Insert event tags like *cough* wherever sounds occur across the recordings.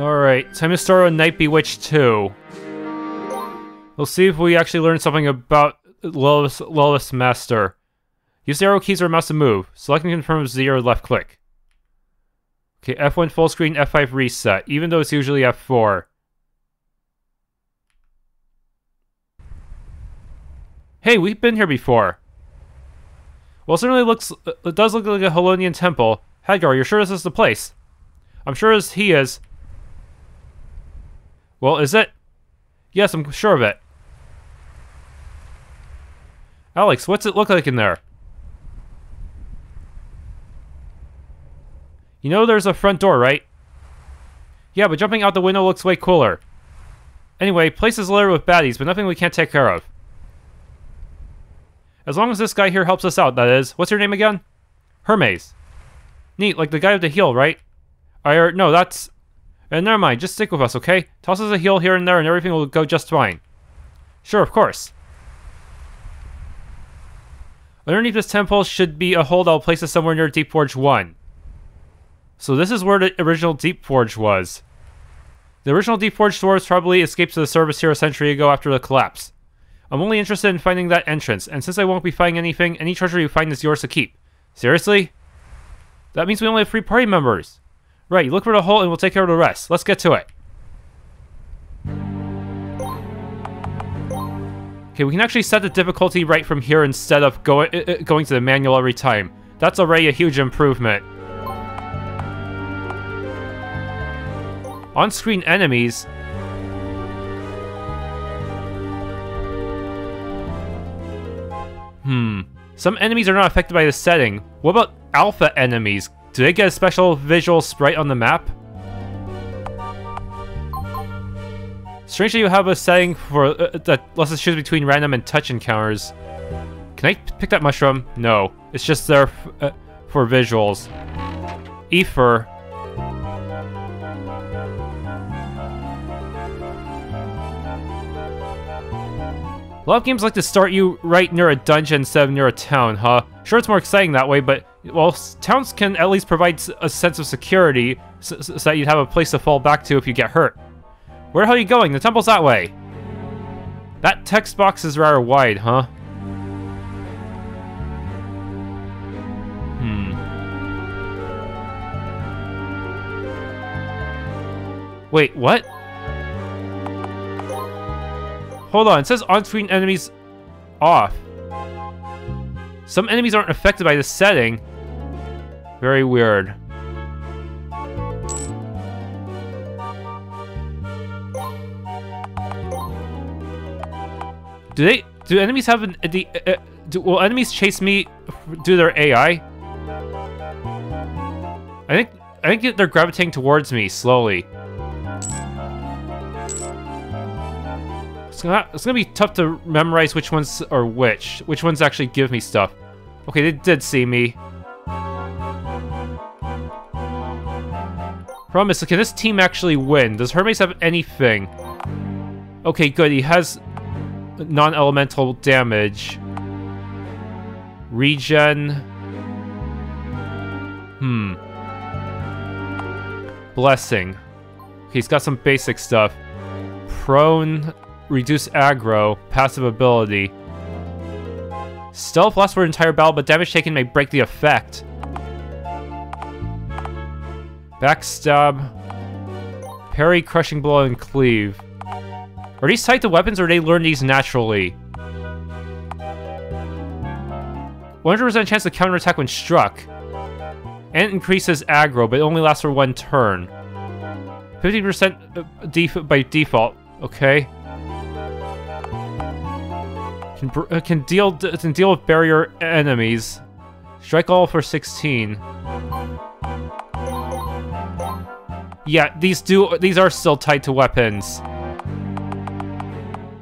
Alright, time to start on Knight Bewitched 2. We'll see if we actually learn something about Lawless Master. Use the arrow keys or mouse to move. Select and confirm Z or left click. Okay, F1 full screen, F5 reset, even though it's usually F4. Hey, we've been here before. Well, it certainly looks, it does look like a Halonian temple. Hadgar, you're sure this is the place? I'm sure as he is. Well, is it? Yes, I'm sure of it. Alex, what's it look like in there? You know there's a front door, right? Yeah, but jumping out the window looks way cooler. Anyway, place is littered with baddies, but nothing we can't take care of. As long as this guy here helps us out, that is. What's your name again? Hermes. Neat, like the guy with the heel, right? I er, no, that's... Uh, never mind, just stick with us, okay? Toss us a heal here and there and everything will go just fine. Sure, of course. Underneath this temple should be a hole that will place us somewhere near Deepforge 1. So this is where the original Deepforge was. The original Deepforge dwarves probably escaped to the surface here a century ago after the collapse. I'm only interested in finding that entrance, and since I won't be finding anything, any treasure you find is yours to keep. Seriously? That means we only have three party members. Right, you look for the hole and we'll take care of the rest. Let's get to it. Okay, we can actually set the difficulty right from here instead of go uh, uh going to the manual every time. That's already a huge improvement. On-screen enemies... Hmm. Some enemies are not affected by the setting. What about alpha enemies? Do they get a special visual sprite on the map? Strangely, you have a setting for uh, that lets us choose between random and touch encounters. Can I pick that mushroom? No. It's just there uh, for visuals. Ether. A lot of games like to start you right near a dungeon instead of near a town, huh? Sure, it's more exciting that way, but, well, towns can at least provide a sense of security so, so that you'd have a place to fall back to if you get hurt. Where the hell are you going? The temple's that way. That text box is rather wide, huh? Hmm. Wait, what? Hold on, it says on-screen enemies off. Some enemies aren't affected by this setting. Very weird. Do they? Do enemies have an? The, uh, do, will enemies chase me? Do their AI? I think I think they're gravitating towards me slowly. It's gonna, it's gonna be tough to memorize which ones are which. Which ones actually give me stuff. Okay, they did see me. Promise, can this team actually win? Does Hermes have anything? Okay, good. He has non-elemental damage. Regen. Hmm. Blessing. He's got some basic stuff. Prone reduce aggro, passive ability. Stealth lasts for an entire battle, but damage taken may break the effect. Backstab. Parry, Crushing Blow, and Cleave. Are these tied to weapons or they learn these naturally? 100% chance to counterattack when struck. And increases aggro, but it only lasts for one turn. 50% uh, def by default. Okay. Can, uh, can deal can deal with barrier enemies. Strike all for 16. Yeah, these do these are still tied to weapons.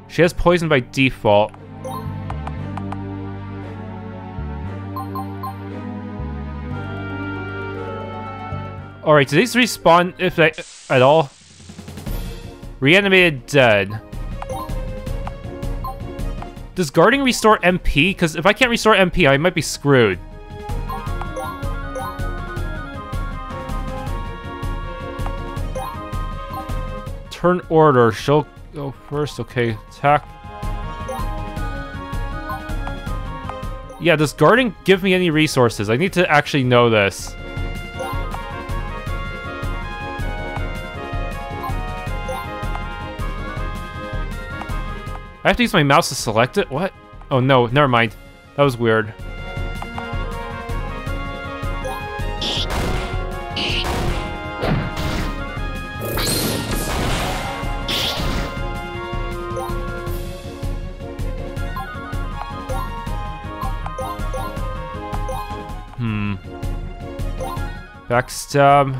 She has poison by default. Alright, do these respawn if they at all? Reanimated dead. Does guarding restore MP? Because if I can't restore MP, I might be screwed. Turn order. She'll go first. Okay, attack. Yeah, does guarding give me any resources? I need to actually know this. I have to use my mouse to select it? What? Oh no, never mind. That was weird. Backstab.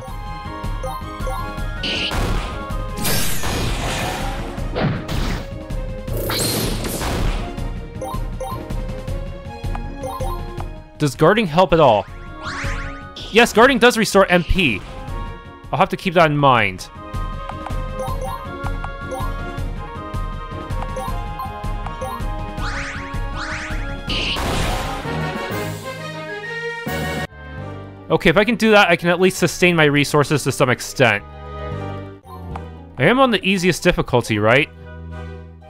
Does guarding help at all? Yes, guarding does restore MP. I'll have to keep that in mind. Okay, if I can do that, I can at least sustain my resources to some extent. I am on the easiest difficulty, right?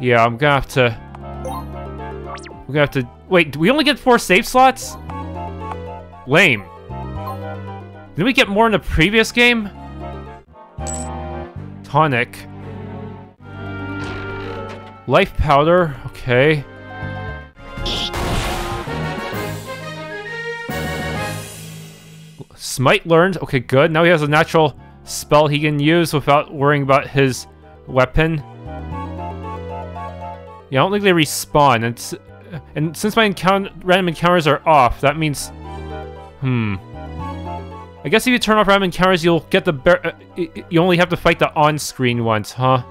Yeah, I'm gonna have to... We're gonna have to... Wait, do we only get four save slots? Lame. Did we get more in the previous game? Tonic. Life powder, okay. Smite learned. Okay, good. Now he has a natural spell he can use without worrying about his weapon. Yeah, I don't think they respawn. And, and since my encounter, random encounters are off, that means... Hmm. I guess if you turn off random encounters, you'll get the... Uh, you only have to fight the on-screen ones, huh?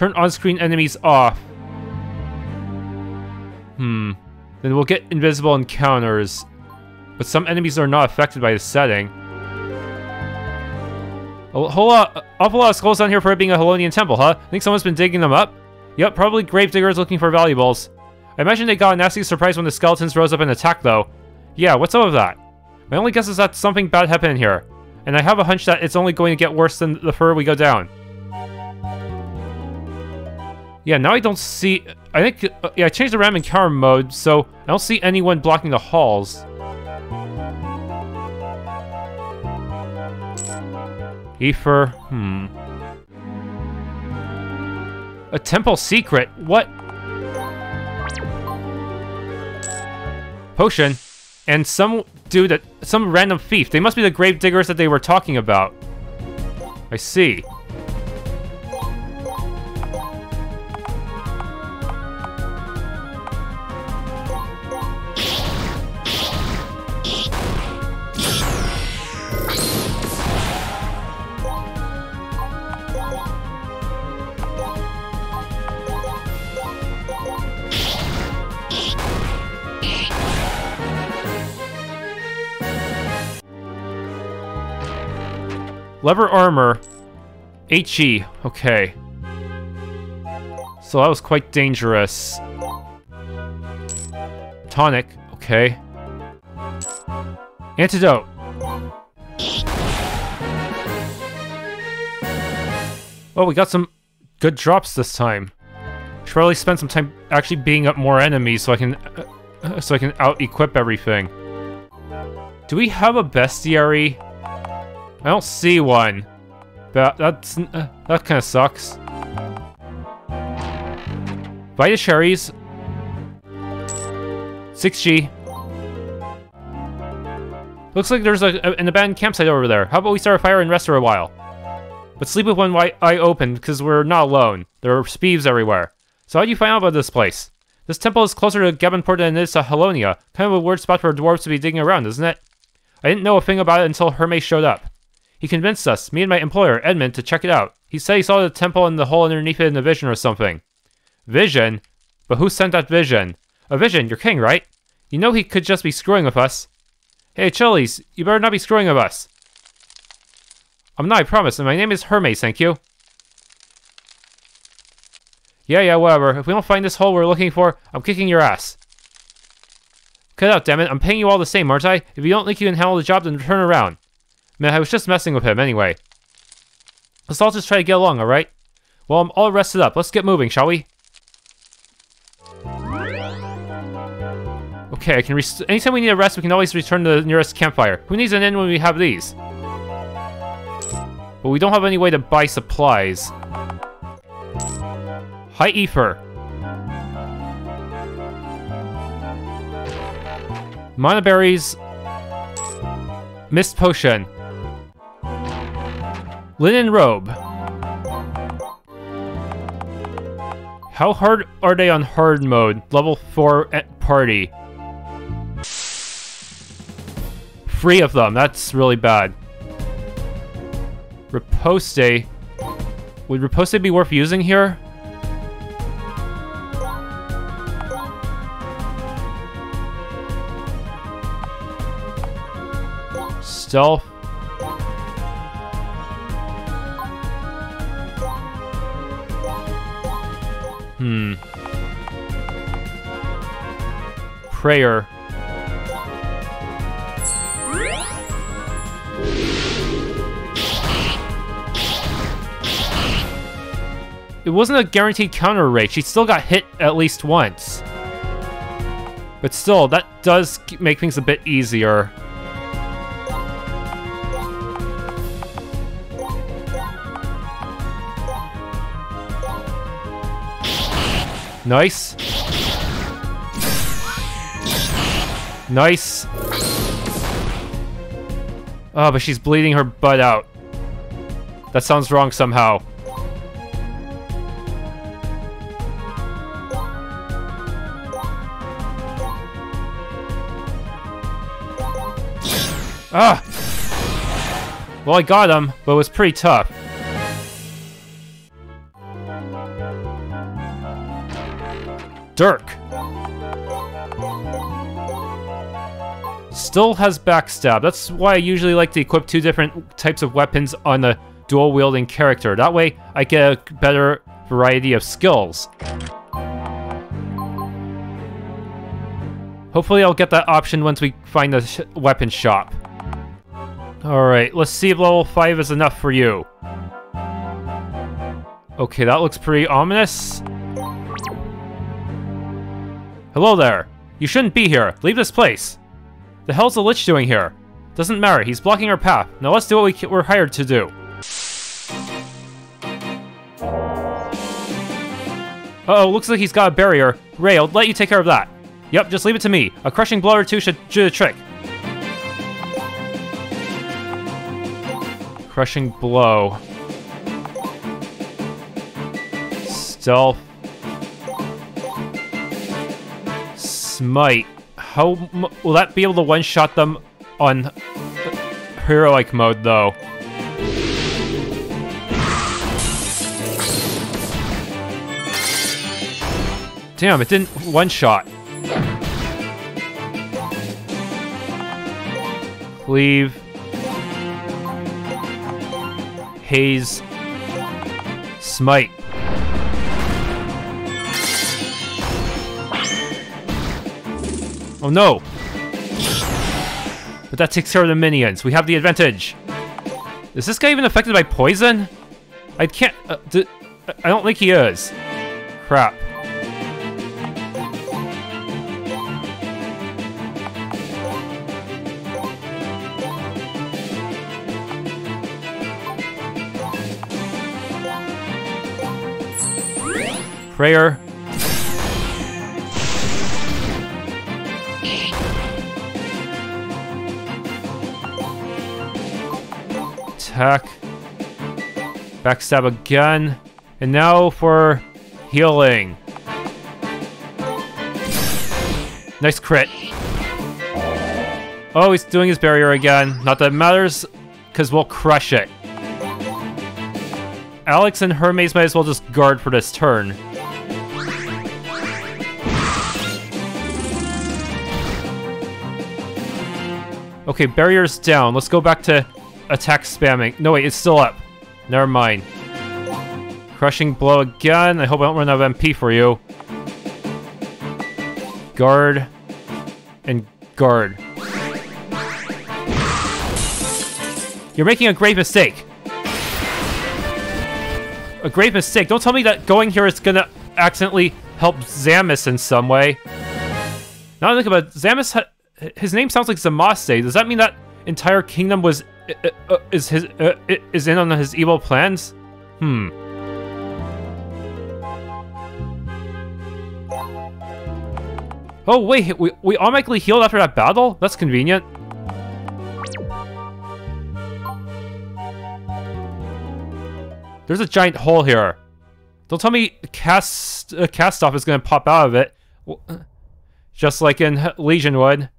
Turn on-screen enemies off. Hmm. Then we'll get invisible encounters. But some enemies are not affected by the setting. A whole lot, awful lot of skulls down here for it being a Halonian temple, huh? Think someone's been digging them up? Yep, probably gravediggers looking for valuables. I imagine they got a nasty surprise when the skeletons rose up and attacked, though. Yeah, what's up with that? My only guess is that something bad happened here. And I have a hunch that it's only going to get worse than the further we go down. Yeah, now I don't see... I think... Uh, yeah, I changed the RAM encounter mode, so I don't see anyone blocking the halls. Ether... Hmm... A temple secret? What? Potion. And some dude, that, some random thief. They must be the grave diggers that they were talking about. I see. Lever armor. HE. Okay. So that was quite dangerous. Tonic. Okay. Antidote. Well, we got some good drops this time. Should probably spend some time actually beating up more enemies so I can uh, so I can out-equip everything. Do we have a bestiary? I don't see one. But that's uh, that kind of sucks. Vita cherries. 6G. Looks like there's a, a, an abandoned campsite over there. How about we start a fire and rest for a while? But sleep with one eye open, because we're not alone. There are spieves everywhere. So how do you find out about this place? This temple is closer to Gebonport than it is to Halonia. Kind of a weird spot for dwarves to be digging around, isn't it? I didn't know a thing about it until Hermes showed up. He convinced us, me and my employer, Edmond, to check it out. He said he saw the temple and the hole underneath it in a vision or something. Vision? But who sent that vision? A vision, you're king, right? You know he could just be screwing with us. Hey, Chilies, you better not be screwing with us. I'm not, I promise, and my name is Hermes, thank you. Yeah, yeah, whatever. If we don't find this hole we're looking for, I'm kicking your ass. Cut out, damn it. I'm paying you all the same, aren't I? If you don't think you can handle the job, then turn around. Man, I was just messing with him anyway. Let's all just try to get along, alright? Well, I'm all rested up. Let's get moving, shall we? Okay, I can rest- anytime we need a rest, we can always return to the nearest campfire. Who needs an inn when we have these? But we don't have any way to buy supplies. Hi, Ether. Mana berries. Mist potion. Linen robe. How hard are they on hard mode? Level 4 at party. Three of them, that's really bad. Riposte. Would Riposte be worth using here? Stealth. Prayer. It wasn't a guaranteed counter rate. She still got hit at least once. But still, that does make things a bit easier. Nice. Nice. Oh, but she's bleeding her butt out. That sounds wrong somehow. Ah! Well, I got him, but it was pretty tough. Dirk. Still has backstab. That's why I usually like to equip two different types of weapons on a dual-wielding character. That way, I get a better variety of skills. Hopefully I'll get that option once we find the sh weapon shop. Alright, let's see if level 5 is enough for you. Okay, that looks pretty ominous. Hello there. You shouldn't be here. Leave this place. The hell's the Lich doing here? Doesn't matter. He's blocking our path. Now let's do what we we're hired to do. Uh oh looks like he's got a barrier. Rae, I'll let you take care of that. Yep, just leave it to me. A crushing blow or two should do the trick. Crushing blow. Stealth. Smite. How will that be able to one-shot them on heroic mode, though? Damn, it didn't one-shot. Cleave. Haze. Smite. Oh no! But that takes care of the minions. We have the advantage. Is this guy even affected by poison? I can't... Uh, I don't think he is. Crap. Prayer. Attack. Backstab again. And now for healing. Nice crit. Oh, he's doing his barrier again. Not that it matters, because we'll crush it. Alex and Hermes might as well just guard for this turn. Okay, barrier's down. Let's go back to attack spamming. No, wait, it's still up. Never mind. Crushing blow again. I hope I don't run out of MP for you. Guard. and guard. You're making a great mistake. A great mistake. Don't tell me that going here is gonna accidentally help Zamas in some way. Now I think about it, Zamas, his name sounds like Zamaste. Does that mean that entire kingdom was uh, uh, is his uh, is in on his evil plans? Hmm. Oh wait, we we automatically healed after that battle? That's convenient. There's a giant hole here. Don't tell me cast uh, cast off is gonna pop out of it, just like in Legionwood.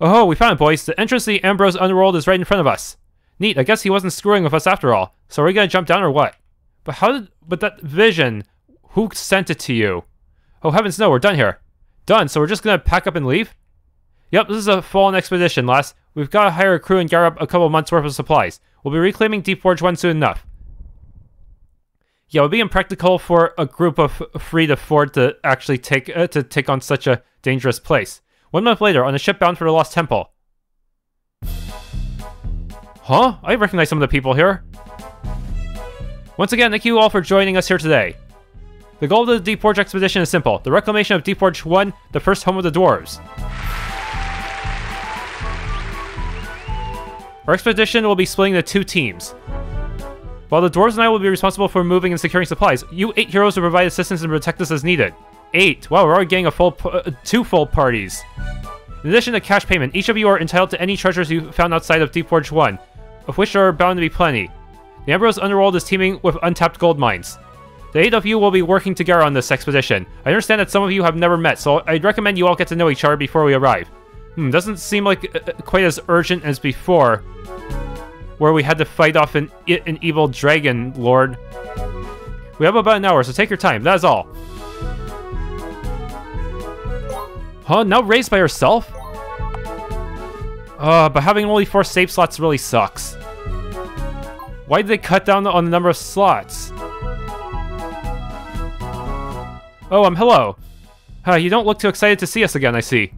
Oh, we found it, boys. The entrance to the Ambrose Underworld is right in front of us. Neat. I guess he wasn't screwing with us after all. So are we gonna jump down or what? But how did? But that vision. Who sent it to you? Oh heavens, no! We're done here. Done. So we're just gonna pack up and leave. Yep, this is a fallen expedition, lass. We've got to hire a crew and gather up a couple months worth of supplies. We'll be reclaiming Deepforge 1 soon enough. Yeah, it would be impractical for a group of three to Ford to actually take uh, to take on such a dangerous place. One month later, on a ship bound for the Lost Temple. Huh? I recognize some of the people here. Once again, thank you all for joining us here today. The goal of the Deepforge expedition is simple. The reclamation of Deepforge 1, the first home of the dwarves. Our expedition will be splitting into two teams. While the dwarves and I will be responsible for moving and securing supplies, you eight heroes will provide assistance and protect us as needed. Eight. Wow, we're already getting a full, uh, two full parties. In addition to cash payment, each of you are entitled to any treasures you found outside of Deepforge 1, of which there are bound to be plenty. The Ambrose Underworld is teeming with untapped gold mines. The eight of you will be working together on this expedition. I understand that some of you have never met, so I'd recommend you all get to know each other before we arrive. Hmm, doesn't seem like uh, quite as urgent as before where we had to fight off an, an evil dragon lord. We have about an hour, so take your time. That is all. Huh? Now raised by herself? Uh, but having only four save slots really sucks. Why did they cut down on the number of slots? Oh, um, hello. Uh, you don't look too excited to see us again, I see.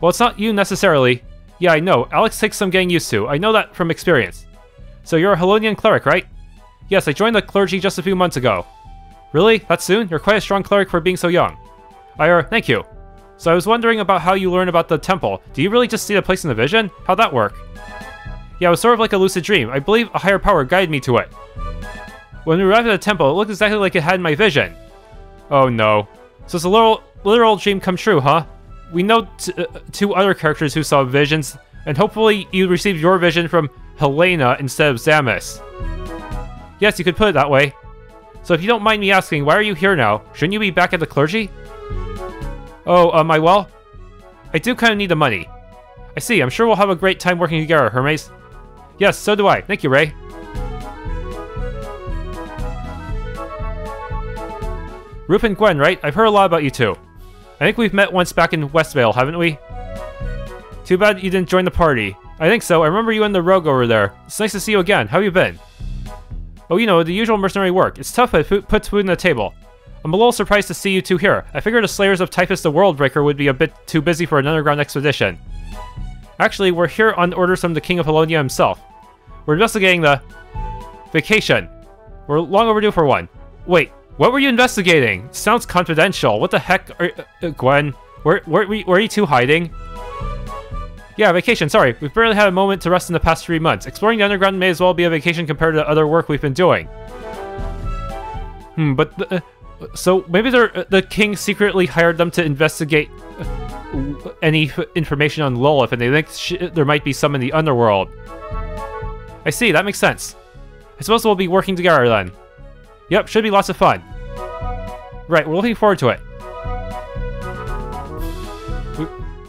Well, it's not you necessarily. Yeah, I know. Alex takes some getting used to. I know that from experience. So you're a Halonian cleric, right? Yes, I joined the clergy just a few months ago. Really? That soon? You're quite a strong cleric for being so young. I, Ira, thank you. So I was wondering about how you learn about the temple. Do you really just see the place in the vision? How'd that work? Yeah, it was sort of like a lucid dream. I believe a higher power guided me to it. When we arrived at the temple, it looked exactly like it had in my vision. Oh no. So it's a little literal dream come true, huh? we know uh, two other characters who saw visions, and hopefully you received your vision from Helena instead of Zamas. Yes, you could put it that way. So if you don't mind me asking, why are you here now? Shouldn't you be back at the clergy? Oh, um, I well? I do kind of need the money. I see, I'm sure we'll have a great time working together, Hermes. Yes, so do I. Thank you, Rae. Ruth and Gwen, right? I've heard a lot about you two. I think we've met once back in Westvale, haven't we? Too bad you didn't join the party. I think so. I remember you and the rogue over there. It's nice to see you again. How have you been? Oh, you know, the usual mercenary work. It's tough, but puts food on the table. I'm a little surprised to see you two here. I figured the Slayers of Typhus the Worldbreaker would be a bit too busy for an underground expedition. Actually, we're here on orders from the King of Halonia himself. We're investigating the... Vacation. We're long overdue for one. Wait, what were you investigating? Sounds confidential. What the heck are uh, Gwen? Where, where, where are you two hiding? Yeah, vacation, sorry. We've barely had a moment to rest in the past three months. Exploring the underground may as well be a vacation compared to the other work we've been doing. Hmm, but... The, uh, so maybe uh, the king secretly hired them to investigate uh, any information on Lilith, and they think there might be some in the underworld. I see, that makes sense. I suppose we'll be working together then. Yep, should be lots of fun. Right, we're looking forward to it.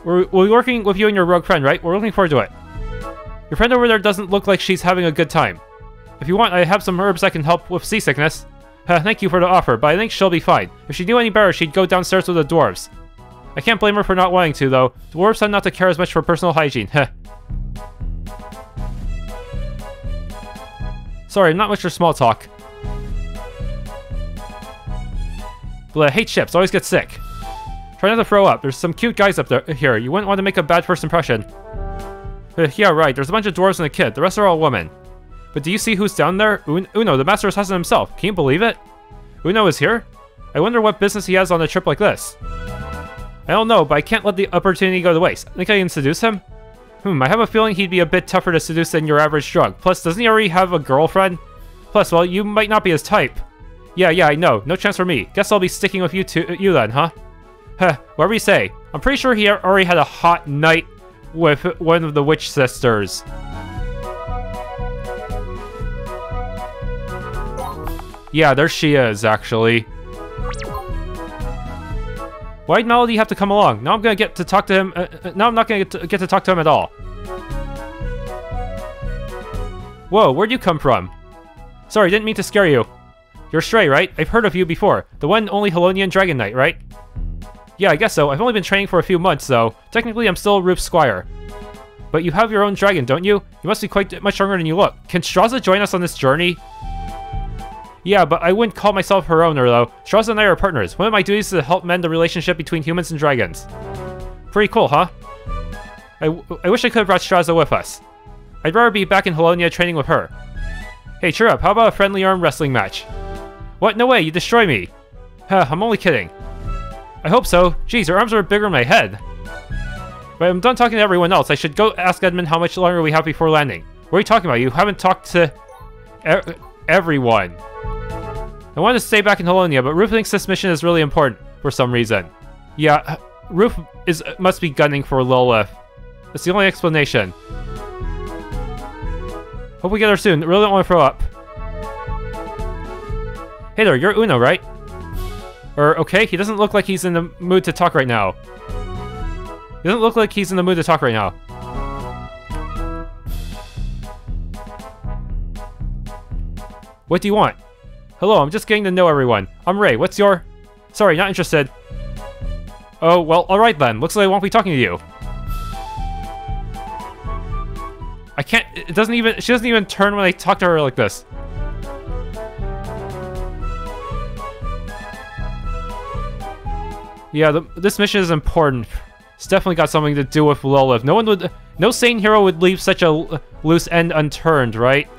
We're, we're working with you and your rogue friend, right? We're looking forward to it. Your friend over there doesn't look like she's having a good time. If you want, I have some herbs that can help with seasickness. Uh, thank you for the offer, but I think she'll be fine. If she knew any better, she'd go downstairs with the dwarves. I can't blame her for not wanting to, though. Dwarves tend not to care as much for personal hygiene. Heh. Sorry, not much for small talk. I hate ships, always get sick. Try not to throw up. There's some cute guys up there here. You wouldn't want to make a bad first impression. Uh, yeah, right. There's a bunch of dwarves and a kid. The rest are all women. But do you see who's down there? Un Uno, the master assassin himself. Can you believe it? Uno is here? I wonder what business he has on a trip like this. I don't know, but I can't let the opportunity go to waste. Think I can seduce him? Hmm, I have a feeling he'd be a bit tougher to seduce than your average drug. Plus, doesn't he already have a girlfriend? Plus, well, you might not be his type. Yeah, yeah, I know. No chance for me. Guess I'll be sticking with you two, you then, huh? Huh, whatever you say. I'm pretty sure he already had a hot night with one of the witch sisters. Yeah, there she is, actually. Why'd Malady have to come along? Now I'm gonna get to talk to him. Uh, uh, now I'm not gonna get to, get to talk to him at all. Whoa, where'd you come from? Sorry, didn't mean to scare you. You're Stray, right? I've heard of you before. The one only Halonian Dragon Knight, right? Yeah, I guess so. I've only been training for a few months, though. technically I'm still Ruth's squire. But you have your own dragon, don't you? You must be quite much stronger than you look. Can Straza join us on this journey? Yeah, but I wouldn't call myself her owner, though. Straza and I are partners. One of my duties is to help mend the relationship between humans and dragons. Pretty cool, huh? I, I wish I could have brought Straza with us. I'd rather be back in Halonia training with her. Hey, cheer up. How about a friendly arm wrestling match? What? No way, you destroy me. Huh, I'm only kidding. I hope so. Geez, your arms are bigger than my head. But I'm done talking to everyone else. I should go ask Edmond how much longer we have before landing. What are you talking about? You haven't talked to e everyone. I wanted to stay back in Halonia, but Ruth thinks this mission is really important for some reason. Yeah, *sighs* Ruth is must be gunning for Lilith. That's the only explanation. Hope we get her soon. Really don't want to throw up. Hey there, you're Uno, right? Or, okay, he doesn't look like he's in the mood to talk right now. He doesn't look like he's in the mood to talk right now. What do you want? Hello, I'm just getting to know everyone. I'm Rae, what's your... Sorry, not interested. Oh, well, alright then. Looks like I won't be talking to you. I can't... It doesn't even... She doesn't even turn when I talk to her like this. Yeah, the, this mission is important. It's definitely got something to do with Lilith. No one would... No sane hero would leave such a loose end unturned, right?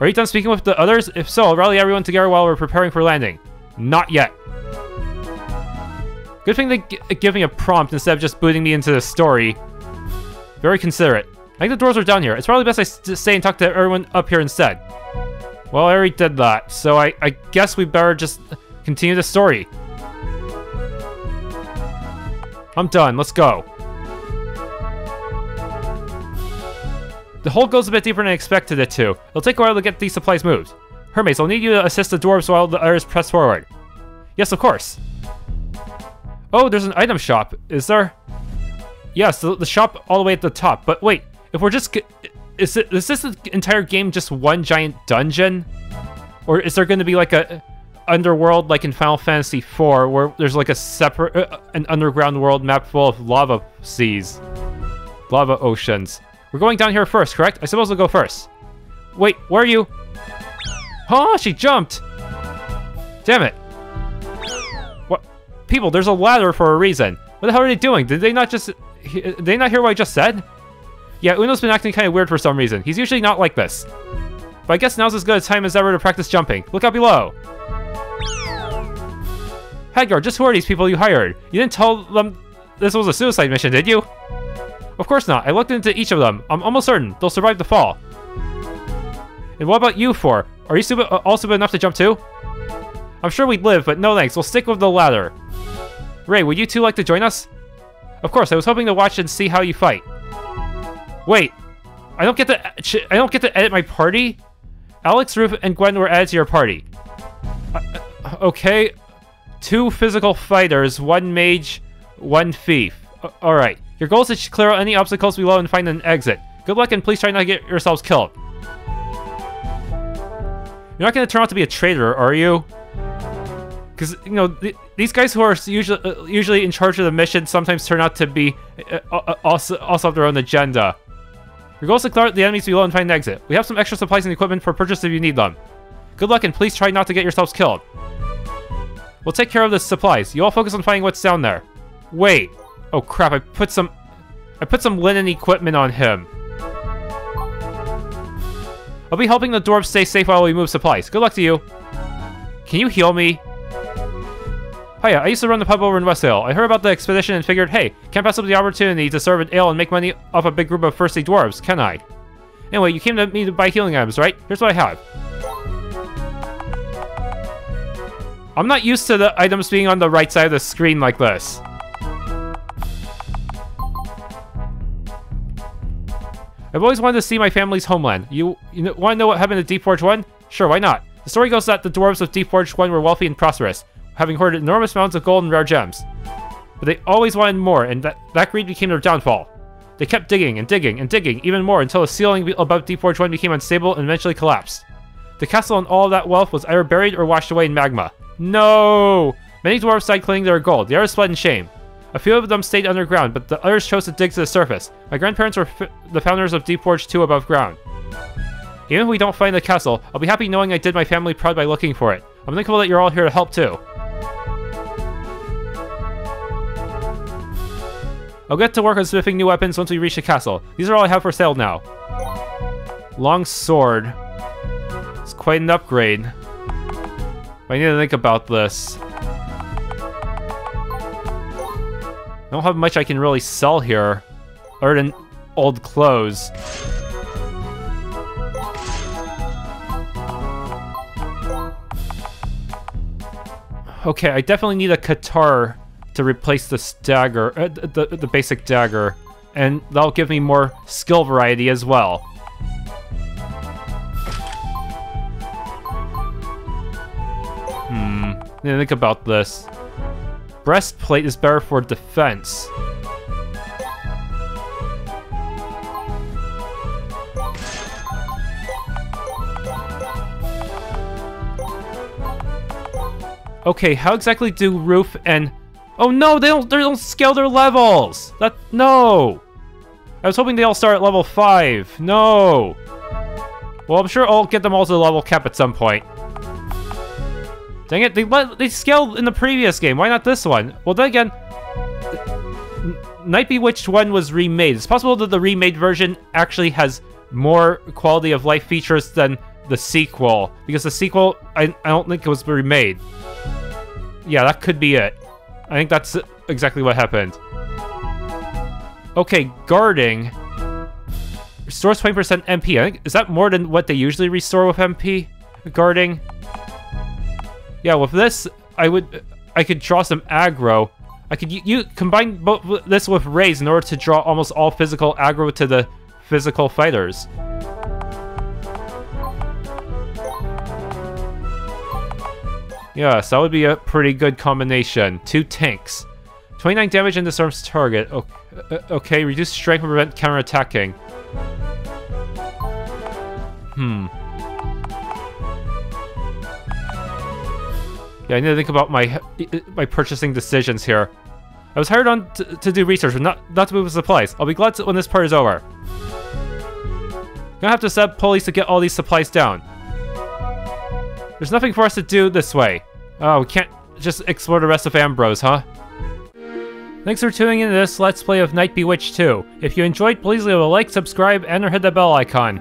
Are you done speaking with the others? If so, rally everyone together while we're preparing for landing. Not yet. Good thing they give me a prompt instead of just booting me into the story. Very considerate. I think the doors are down here. It's probably best I stay and talk to everyone up here instead. Well, I already did that, so I, I guess we better just continue the story. I'm done. Let's go. The hole goes a bit deeper than I expected it to. It'll take a while to get these supplies moved. Hermes, I'll need you to assist the dwarves while the others press forward. Yes, of course. Oh, there's an item shop. Is there? Yes, the, the shop all the way at the top. But wait, if we're just... Is, it, is this entire game just one giant dungeon? Or is there going to be like a underworld like in Final Fantasy IV, where there's like a separate, uh, an underground world map full of lava seas, lava oceans. We're going down here first, correct? I suppose we'll go first. Wait, where are you? Oh, she jumped! Damn it. What? People, there's a ladder for a reason. What the hell are they doing? Did they not just... Did they not hear what I just said? Yeah, Uno's been acting kind of weird for some reason. He's usually not like this. But I guess now's as good a time as ever to practice jumping. Look out below. Hadgar, just who are these people you hired? You didn't tell them this was a suicide mission, did you? Of course not. I looked into each of them. I'm almost certain they'll survive the fall. And what about you four? Are you stupid, uh, all stupid enough to jump too? I'm sure we'd live, but no thanks. We'll stick with the ladder. Rae, would you two like to join us? Of course, I was hoping to watch and see how you fight. Wait, I don't get to I don't get to edit my party? Alex, Ruth, and Gwen were added to your party. Uh, uh okay, Two physical fighters, one mage, one thief. Uh, Alright. Your goal is to clear out any obstacles below and find an exit. Good luck and please try not to get yourselves killed. You're not going to turn out to be a traitor, are you? Because, you know, th these guys who are usually uh, usually in charge of the mission sometimes turn out to be uh, uh, also, also have their own agenda. Your goal is to clear out the enemies below and find an exit. We have some extra supplies and equipment for purchase if you need them. Good luck and please try not to get yourselves killed. We'll take care of the supplies. You all focus on finding what's down there. Wait. Oh crap, I put some... I put some linen equipment on him. I'll be helping the dwarves stay safe while we move supplies. Good luck to you. Can you heal me? Hiya, I used to run the pub over in Westdale. I heard about the expedition and figured, hey, can't pass up the opportunity to serve an ale and make money off a big group of thirsty dwarves, can I? Anyway, you came to me to buy healing items, right? Here's what I have. I'm not used to the items being on the right side of the screen like this. I've always wanted to see my family's homeland. You, you want to know what happened to Deepforge 1? Sure, why not? The story goes that the dwarves of Deepforge 1 were wealthy and prosperous, having hoarded enormous amounts of gold and rare gems. But they always wanted more, and that, that greed became their downfall. They kept digging and digging and digging even more until the ceiling above Deepforge 1 became unstable and eventually collapsed. The castle and all that wealth was either buried or washed away in magma. No! Many dwarves died claiming their gold. The others fled in shame. A few of them stayed underground, but the others chose to dig to the surface. My grandparents were the founders of Deepforge 2 above ground. Even if we don't find the castle, I'll be happy knowing I did my family proud by looking for it. I'm thankful that you're all here to help too. I'll get to work on smithing new weapons once we reach the castle. These are all I have for sale now. Long sword. It's quite an upgrade. I need to think about this. I don't have much I can really sell here, other than old clothes. Okay, I definitely need a guitar to replace the dagger, uh, the, the basic dagger, and that'll give me more skill variety as well. Hmm, think about this. Breastplate is better for defense. Okay, how exactly do Ruth and... Oh no, they don't, they don't scale their levels! That... No! I was hoping they all start at level 5. No! Well, I'm sure I'll get them all to the level cap at some point. Dang it, they let they scaled in the previous game. Why not this one? Well, then again, Knight Bewitched 1 was remade. It's possible that the remade version actually has more quality of life features than the sequel. Because the sequel, I, I don't think it was remade. Yeah, that could be it. I think that's exactly what happened. Okay, guarding. Restores 20% MP. I think, is that more than what they usually restore with MP? Guarding? Yeah, with this, I would, I could draw some aggro. I could you combine both this with raise in order to draw almost all physical aggro to the physical fighters. Yes, that would be a pretty good combination. Two tanks. 29 damage and disarms target. Okay, uh, okay reduce strength to prevent counterattacking. Hmm. Yeah, I need to think about my my purchasing decisions here. I was hired on to, to do research, but not, not to move supplies. I'll be glad to, when this part is over. Gonna have to up pulleys to get all these supplies down. There's nothing for us to do this way. Oh, we can't just explore the rest of Ambrose, huh? Thanks for tuning in to this Let's Play of Knight Bewitched 2. If you enjoyed, please leave a like, subscribe, and or hit the bell icon.